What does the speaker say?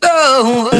no,